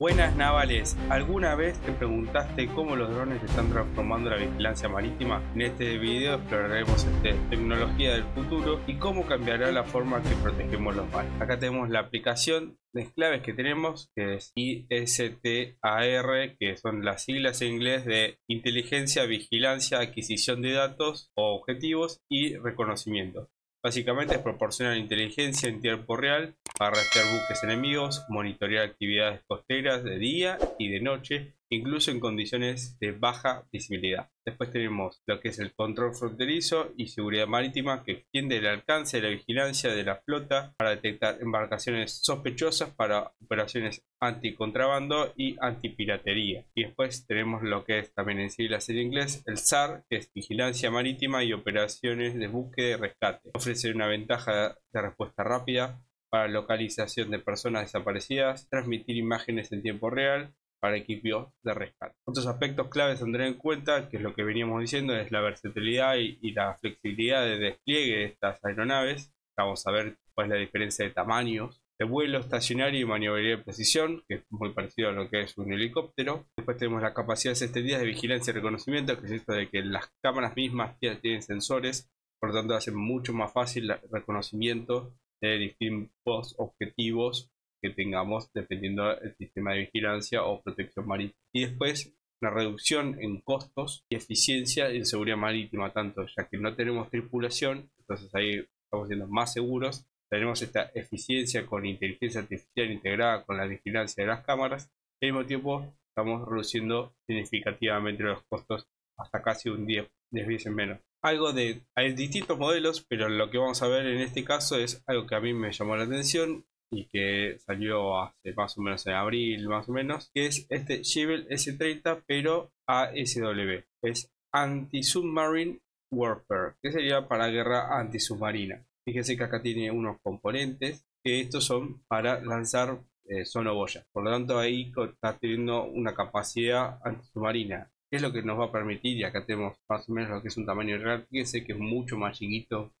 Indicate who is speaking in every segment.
Speaker 1: Buenas navales, ¿alguna vez te preguntaste cómo los drones están transformando la vigilancia marítima? En este video exploraremos esta tecnología del futuro y cómo cambiará la forma que protegemos los mares. Acá tenemos la aplicación de claves que tenemos, que es ISTAR, que son las siglas en inglés de Inteligencia, Vigilancia, Adquisición de Datos o Objetivos y Reconocimiento. Básicamente proporciona inteligencia en tiempo real para rastrear buques enemigos, monitorear actividades costeras de día y de noche, incluso en condiciones de baja visibilidad. Después tenemos lo que es el control fronterizo y seguridad marítima que extiende el alcance de la vigilancia de la flota para detectar embarcaciones sospechosas para operaciones anticontrabando y antipiratería. Y después tenemos lo que es también en siglas en inglés el SAR, que es vigilancia marítima y operaciones de búsqueda y rescate. Ofrece una ventaja de respuesta rápida para localización de personas desaparecidas, transmitir imágenes en tiempo real, para equipos de rescate. Otros aspectos claves a tener en cuenta, que es lo que veníamos diciendo, es la versatilidad y, la flexibilidad de despliegue de estas aeronaves. Vamos a ver cuál es la diferencia de tamaños, de vuelo estacionario y maniobrabilidad de precisión, que es muy parecido a lo que es un helicóptero. Después tenemos las capacidades extendidas de vigilancia y reconocimiento, que es esto de que las cámaras mismas tienen sensores, por lo tanto hacen mucho más fácil el reconocimiento de distintos objetivos que tengamos dependiendo del sistema de vigilancia o protección marítima. Y después una reducción en costos y eficiencia en seguridad marítima, tanto ya que no tenemos tripulación, entonces ahí estamos siendo más seguros, tenemos esta eficiencia con inteligencia artificial integrada con la vigilancia de las cámaras, y al mismo tiempo estamos reduciendo significativamente los costos hasta casi un 10, 10 veces menos. Algo de, hay distintos modelos, pero lo que vamos a ver en este caso es algo que a mí me llamó la atención y que salió hace más o menos en abril, más o menos, que es este Shibel S30, pero ASW. Es Anti-Submarine Warfare, que sería para guerra antisubmarina. Fíjense que acá tiene unos componentes, que estos son para lanzar eh, sonoboyas. Por lo tanto, ahí está teniendo una capacidad antisubmarina. ¿Qué es lo que nos va a permitir? Y acá tenemos más o menos lo que es un tamaño real. Fíjense que es mucho más chiquito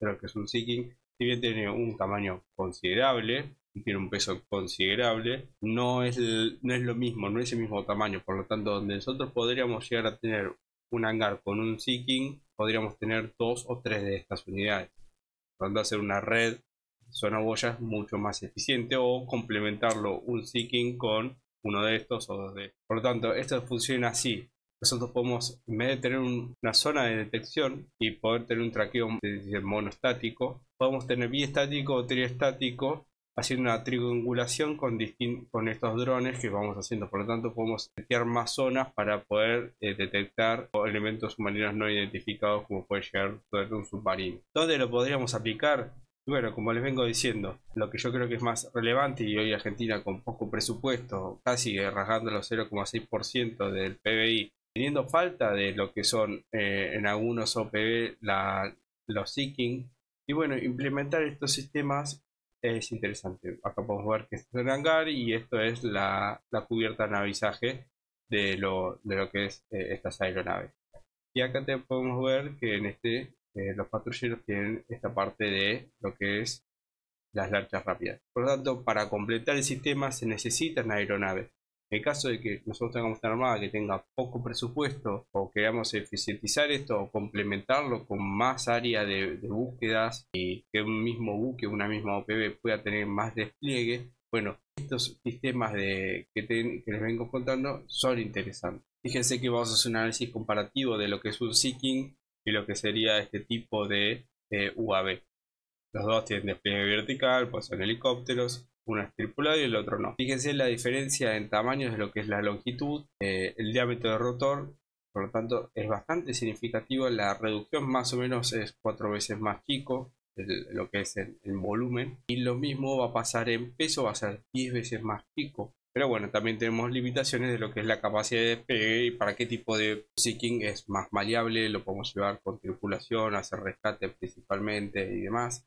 Speaker 1: lo que es un Seeking si bien tiene un tamaño considerable y tiene un peso considerable, no es, no es lo mismo, no es el mismo tamaño, por lo tanto, donde nosotros podríamos llegar a tener un hangar con un Seeking, podríamos tener dos o tres de estas unidades, por lo tanto, hacer una red boyas mucho más eficiente o complementarlo un Seeking con uno de estos o dos de. Estos. Por lo tanto, esto funciona así nosotros podemos, en vez de tener una zona de detección y poder tener un traqueo monostático, podemos tener biestático o triestático haciendo una triangulación con, con estos drones que vamos haciendo. Por lo tanto, podemos detectar más zonas para poder eh, detectar elementos submarinos no identificados como puede llegar un submarino. ¿Dónde lo podríamos aplicar? Bueno, como les vengo diciendo, lo que yo creo que es más relevante y hoy Argentina con poco presupuesto, casi rasgando los 0,6% del PBI, teniendo falta de lo que son eh, en algunos OPV la, los seeking. Y bueno, implementar estos sistemas es interesante. Acá podemos ver que es el hangar y esto es la, cubierta de avisaje de lo, de lo que es eh, estas aeronaves. Y acá te podemos ver que en este eh, los patrulleros tienen esta parte de lo que es las lanchas rápidas. Por lo tanto, para completar el sistema se necesitan aeronaves. En el caso de que nosotros tengamos una armada que tenga poco presupuesto o queramos eficientizar esto o complementarlo con más área de, búsquedas y que un mismo buque, una misma OPV pueda tener más despliegue, bueno, estos sistemas de, que, les vengo contando son interesantes. Fíjense que vamos a hacer un análisis comparativo de lo que es un Seeking y lo que sería este tipo de eh, UAV. Los dos tienen despliegue vertical, pues son helicópteros, uno es tripulado y el otro no. Fíjense la diferencia en tamaños de lo que es la longitud, eh, el diámetro del rotor, por lo tanto es bastante significativo. La reducción más o menos es cuatro veces más chico lo que es el, volumen y lo mismo va a pasar en peso, va a ser 10 veces más chico. Pero bueno, también tenemos limitaciones de lo que es la capacidad de despegue y para qué tipo de seeking es más maleable, lo podemos llevar con tripulación, hacer rescate principalmente y demás.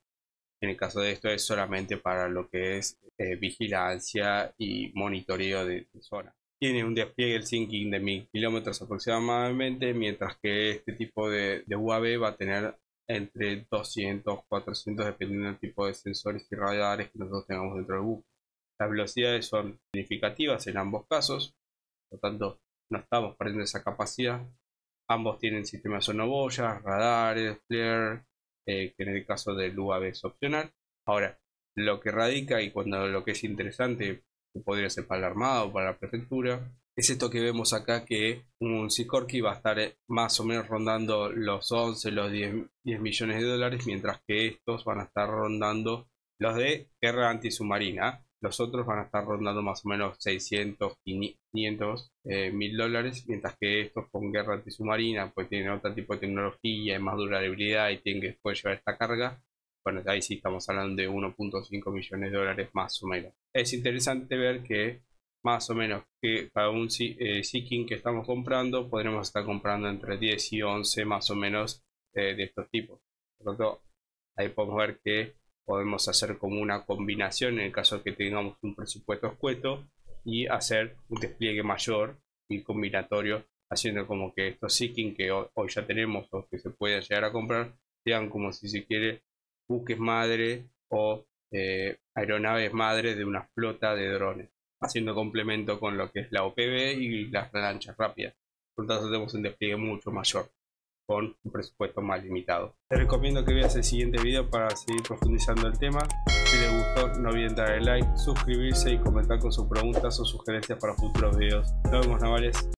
Speaker 1: En el caso de esto es solamente para lo que es eh, vigilancia y monitoreo de, zona. Tiene un despliegue sinking de 1000 kilómetros aproximadamente, mientras que este tipo de, UAV va a tener entre 200 400 dependiendo del tipo de sensores y radares que nosotros tengamos dentro del buque. Las velocidades son significativas en ambos casos, por lo tanto no estamos perdiendo esa capacidad. Ambos tienen sistemas sonoboyas, radares, flare, eh, que en el caso del UAV es opcional. Ahora, lo que radica y cuando lo que es interesante, que podría ser para la Armada o para la Prefectura, es esto que vemos acá que un Sikorsky va a estar eh, más o menos rondando los 11, los 10, 10, millones de dólares, mientras que estos van a estar rondando los de guerra antisubmarina. Los otros van a estar rondando más o menos 600, 500 eh, mil dólares, mientras que estos con guerra antisubmarina pues tienen otro tipo de tecnología, y más durabilidad y tienen que después llevar esta carga. Bueno, ahí sí estamos hablando de 1.5 millones de dólares más o menos. Es interesante ver que más o menos para un eh, Seeking que estamos comprando podremos estar comprando entre 10 y 11 más o menos eh, de estos tipos. Por lo tanto, ahí podemos ver que podemos hacer como una combinación en el caso de que tengamos un presupuesto escueto y hacer un despliegue mayor y combinatorio haciendo como que estos Seeking que hoy, ya tenemos o que se pueden llegar a comprar sean como si se quiere buques madre o eh, aeronaves madre de una flota de drones haciendo complemento con lo que es la OPB y las lanchas rápidas. Por lo tanto, tenemos un despliegue mucho mayor con un presupuesto más limitado. Te recomiendo que veas el siguiente video para seguir profundizando el tema. Si les gustó, no olviden darle like, suscribirse y comentar con sus preguntas o sugerencias para futuros videos. Nos vemos, navales.